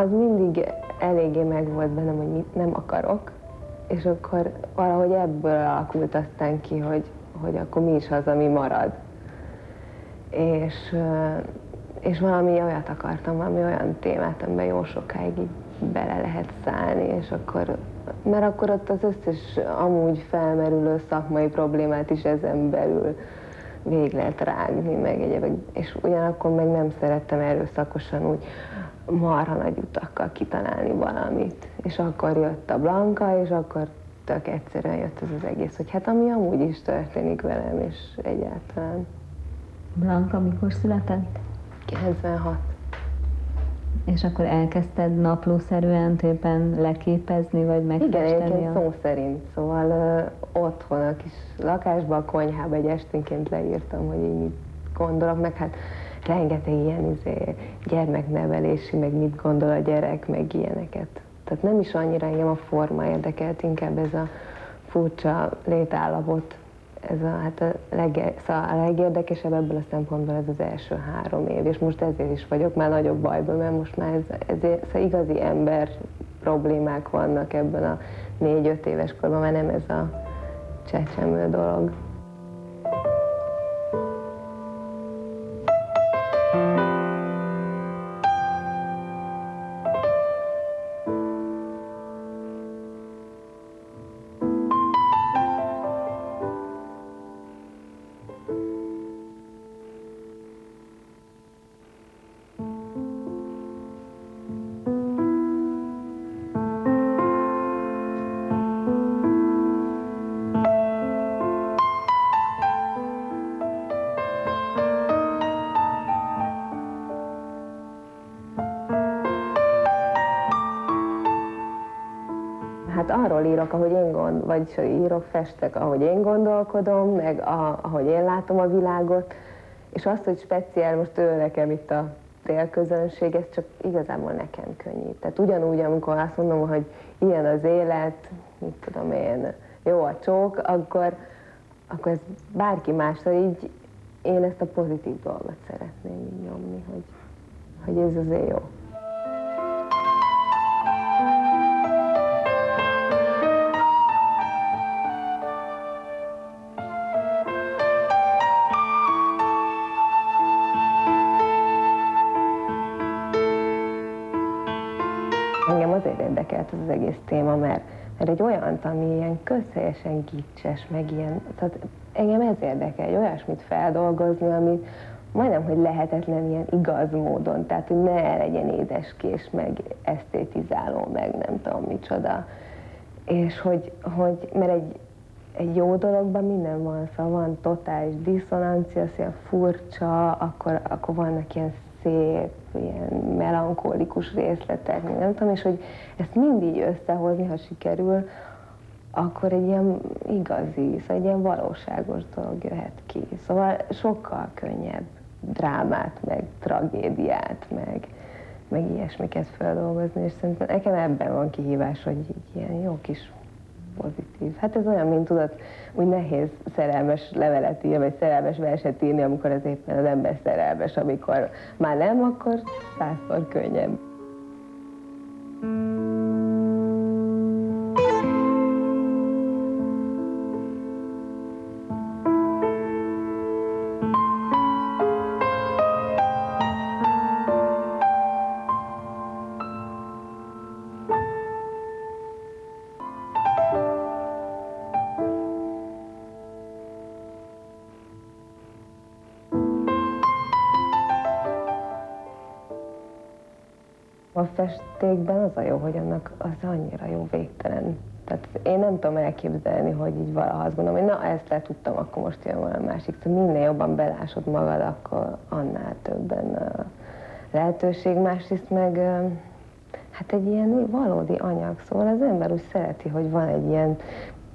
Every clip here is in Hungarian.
az mindig eléggé meg volt bennem, hogy mit nem akarok, és akkor valahogy ebből alakult aztán ki, hogy, hogy akkor mi is az, ami marad. És, és valami olyat akartam, valami olyan témát, amiben jó sokáig így bele lehet szállni, és akkor, mert akkor ott az összes amúgy felmerülő szakmai problémát is ezen belül végig lehet rágni, meg egyébek, és ugyanakkor meg nem szerettem erőszakosan úgy marha nagy utakkal kitalálni valamit. És akkor jött a Blanka, és akkor tök egyszerűen jött ez az egész, hogy hát ami amúgy is történik velem, és egyáltalán. Blanka mikor született? 96. És akkor elkezdted naplószerűen tépen leképezni, vagy megfesteni? Igen, egyébként a... szó szerint. Szóval uh, otthon a kis lakásban, a konyhába egy esténként leírtam, hogy így mit gondolok, meg hát rengeteg ilyen izé, gyermeknevelési, meg mit gondol a gyerek, meg ilyeneket. Tehát nem is annyira engem a forma érdekelt, inkább ez a furcsa létállapot, ez a, hát a, leg, szóval a legérdekesebb ebből a szempontból ez az első három év, és most ezért is vagyok már nagyobb bajban, mert most már ez, ezért, szóval igazi ember problémák vannak ebben a négy-öt éves korban, már nem ez a csecsemő dolog. Arról írok, ahogy én gond, vagy írok, festek, ahogy én gondolkodom, meg a, ahogy én látom a világot, és azt, hogy speciál most ő nekem itt a célközönség, ez csak igazából nekem könnyít. Tehát ugyanúgy, amikor azt mondom, hogy ilyen az élet, mit tudom én, jó a csók, akkor, akkor ez bárki másra így én ezt a pozitív dolgot szeretném nyomni, hogy, hogy ez azért jó. Érdekelt ez az egész téma, mert, mert egy olyan, ami ilyen közhelyesen gicses, meg ilyen, tehát engem ez érdekel, egy olyasmit feldolgozni, amit majdnem, hogy lehetetlen ilyen igaz módon, tehát hogy ne legyen édeskés, meg esztétizáló, meg nem tudom micsoda. És hogy, hogy mert egy, egy jó dologban minden van, szóval van totális diszonancia, szóval furcsa, akkor, akkor vannak ilyen szép, ilyen melankolikus részletek, nem tudom, és hogy ezt mindig összehozni, ha sikerül, akkor egy ilyen igazi, szóval egy ilyen valóságos dolog jöhet ki. Szóval sokkal könnyebb drámát, meg tragédiát, meg, meg ilyesmiket feldolgozni, és szerintem nekem ebben van kihívás, hogy így ilyen jó kis pozitív. Hát ez olyan, mint tudod, úgy nehéz szerelmes levelet írni, vagy szerelmes verset írni, amikor az éppen az ember szerelmes, amikor már nem, akkor százszor könnyebb. A festékben az a jó, hogy annak az annyira jó végtelen. Tehát én nem tudom elképzelni, hogy így valaha azt gondolom, hogy na ezt le tudtam, akkor most jön valami másik. Szóval minél jobban belásod magad, akkor annál többen lehetőség. Másrészt meg hát egy ilyen valódi anyag, szóval az ember úgy szereti, hogy van egy ilyen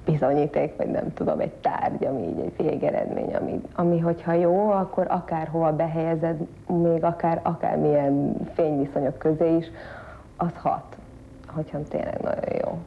bizonyíték, vagy nem tudom, egy tárgy, ami így egy végeredmény, ami, ami hogyha jó, akkor akárhova behelyezed, még akár akármilyen fényviszonyok közé is, az hat, hogyha tényleg nagyon jó.